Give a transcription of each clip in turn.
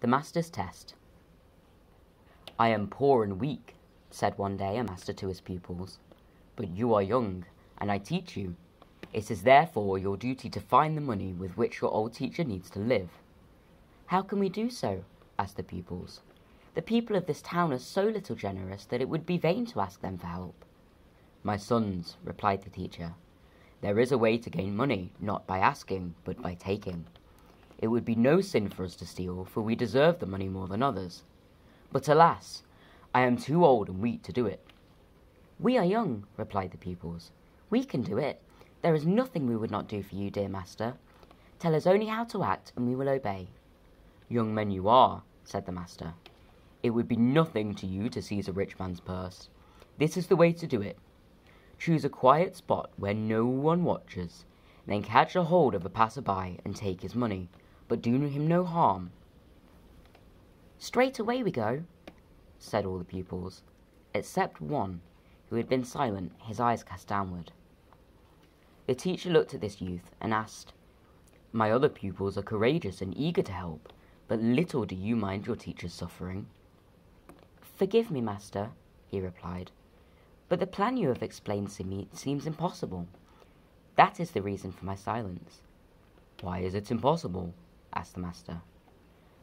The Master's Test I am poor and weak, said one day a master to his pupils, but you are young, and I teach you. It is therefore your duty to find the money with which your old teacher needs to live. How can we do so? asked the pupils. The people of this town are so little generous that it would be vain to ask them for help. My sons, replied the teacher, there is a way to gain money, not by asking, but by taking. It would be no sin for us to steal, for we deserve the money more than others. But alas, I am too old and weak to do it. We are young, replied the pupils. We can do it. There is nothing we would not do for you, dear master. Tell us only how to act, and we will obey. Young men you are, said the master. It would be nothing to you to seize a rich man's purse. This is the way to do it. Choose a quiet spot where no one watches, then catch a hold of a passer-by and take his money, but do him no harm. Straight away we go, said all the pupils, except one, who had been silent, his eyes cast downward. The teacher looked at this youth and asked, My other pupils are courageous and eager to help, but little do you mind your teacher's suffering. Forgive me, master, he replied, but the plan you have explained to me seems impossible. That is the reason for my silence. Why is it impossible? Asked the master.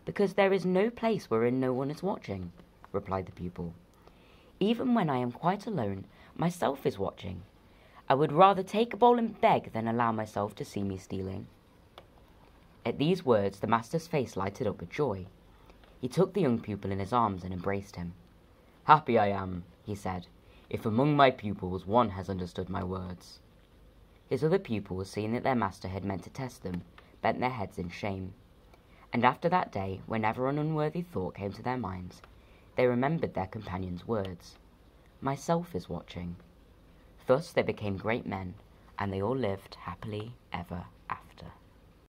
Because there is no place wherein no one is watching, replied the pupil. Even when I am quite alone, myself is watching. I would rather take a bowl and beg than allow myself to see me stealing. At these words, the master's face lighted up with joy. He took the young pupil in his arms and embraced him. Happy I am, he said, if among my pupils one has understood my words. His other pupils, seeing that their master had meant to test them, bent their heads in shame and after that day, whenever an unworthy thought came to their minds, they remembered their companion's words Myself is watching. Thus they became great men, and they all lived happily ever after.